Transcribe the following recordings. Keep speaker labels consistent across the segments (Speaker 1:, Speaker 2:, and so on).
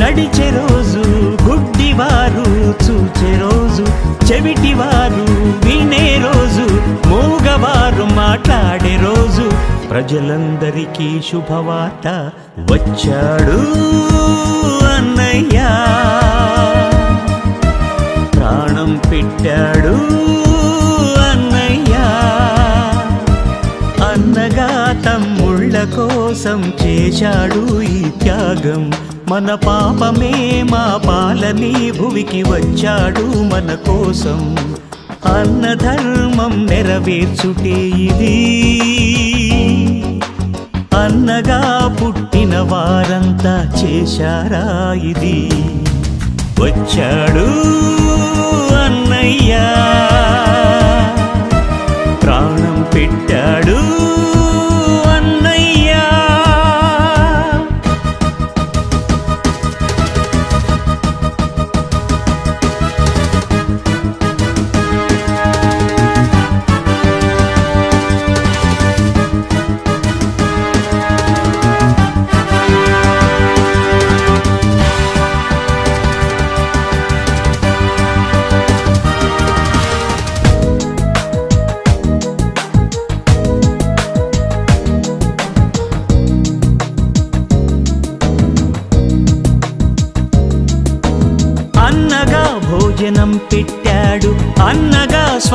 Speaker 1: నడిచే రోజు గుడ్డివారు చూచే రోజు చెవిటివారు వినే రోజు మూగవారు మాట్లాడే రోజు ప్రజలందరికీ శుభవార్త వచ్చాడు అన్నయ్యా. ప్రాణం పెట్టాడు అన్నయ్యా. అన్నగా తమ్ముళ్ళ కోసం చేశాడు ఈ త్యాగం. మన పాపమే మా పాలని భువికి వచ్చాడు మన కోసం. అన్న ధర్మం నెరవేర్చుటే ఇది. అన్నగా పుట్టిన వారంతా చేశారా ఇది. వచ్చాడు అన్నయ్యా.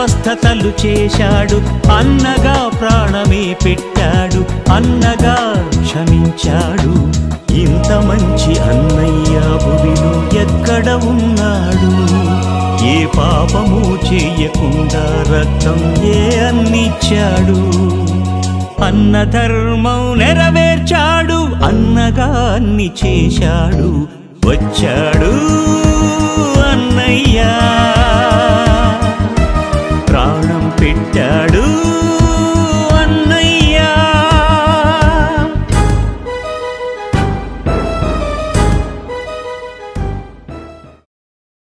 Speaker 1: స్వస్థతలు చేశాడు. అన్నగా ప్రాణమే పెట్టాడు. అన్నగా క్షమించాడు. ఇంత మంచి అన్నయ్య భువిలో ఎక్కడ ఉన్నాడు? ఏ పాపము చేయకుండా రక్తం ఏ అన్నిచ్చాడు? అన్నధర్మం నెరవేర్చాడు. అన్నగా అన్ని చేశాడు. వచ్చాడు.